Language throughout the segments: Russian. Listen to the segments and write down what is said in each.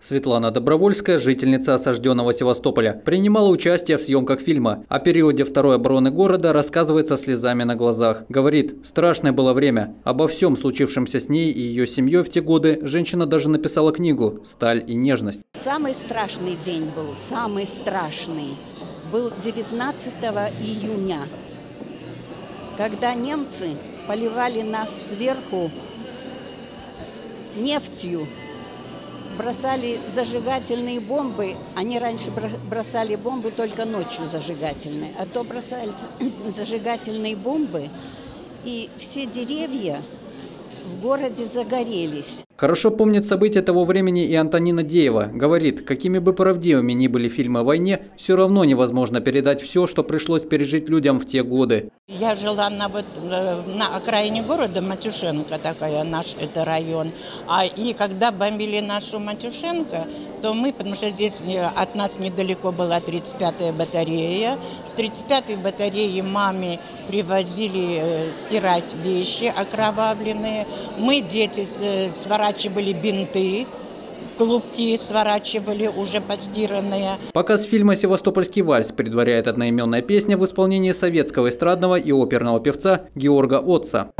Светлана Добровольская, жительница осажденного Севастополя, принимала участие в съемках фильма. О периоде второй обороны города рассказывает со слезами на глазах. Говорит, страшное было время. Обо всем случившемся с ней и ее семьей в те годы женщина даже написала книгу «Сталь и нежность». Самый страшный день был, самый страшный, был 19 июня, когда немцы поливали нас сверху нефтью, бросали зажигательные бомбы. Они раньше бросали бомбы только ночью зажигательные, а то бросали зажигательные бомбы, и все деревья в городе загорелись. Хорошо помнит события того времени и Антонина Деева. Говорит, какими бы правдивыми ни были фильмы о войне, все равно невозможно передать все, что пришлось пережить людям в те годы. Я жила на, вот, э, на окраине города, Матюшенко такая, наш это район. А и когда бомбили нашу Матюшенко, то мы, потому что здесь э, от нас недалеко была 35-я батарея, с 35-й батареи маме привозили э, стирать вещи окровавленные. Мы, дети, сворачивали сворачивали бинты, клубки сворачивали уже постиранные. Показ фильма «Севастопольский вальс» предваряет одноименная песня в исполнении советского эстрадного и оперного певца Георга Отца.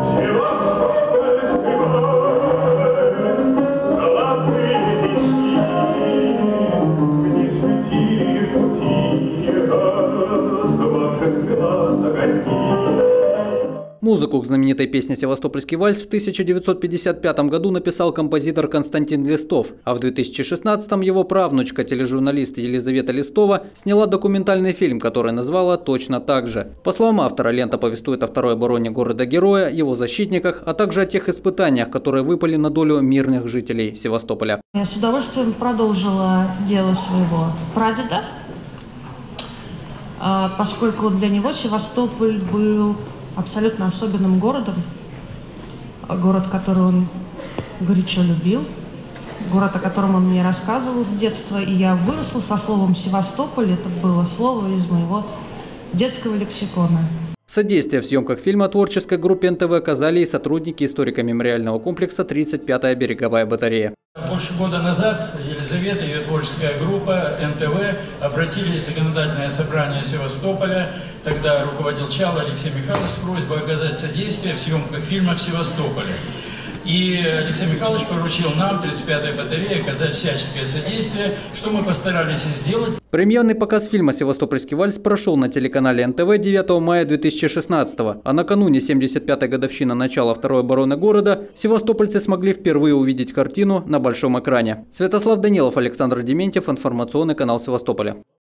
Музыку к знаменитой песне «Севастопольский вальс» в 1955 году написал композитор Константин Листов, а в 2016 его правнучка, тележурналист Елизавета Листова, сняла документальный фильм, который назвала точно так же. По словам автора, лента повествует о второй обороне города-героя, его защитниках, а также о тех испытаниях, которые выпали на долю мирных жителей Севастополя. Я с удовольствием продолжила дело своего прадеда, а, поскольку для него Севастополь был абсолютно особенным городом, город, который он горячо любил, город, о котором он мне рассказывал с детства, и я выросла со словом «Севастополь», это было слово из моего детского лексикона. Содействие в съемках фильма творческой группе НТВ оказали и сотрудники историко-мемориального комплекса «35-я береговая батарея». Больше года назад Елизавета и ее творческая группа НТВ обратились в законодательное собрание Севастополя. Тогда руководил Чал Алексей Михайлович с просьбой оказать содействие в съемках фильма в Севастополе. И Алексей Михайлович поручил нам, 35-й батарее, оказать всяческое содействие, что мы постарались и сделать. Премьерный показ фильма «Севастопольский вальс» прошел на телеканале НТВ 9 мая 2016 а накануне 75-й годовщины начала Второй обороны города севастопольцы смогли впервые увидеть картину на большом экране. Святослав Данилов, Александр Дементьев, информационный канал Севастополя.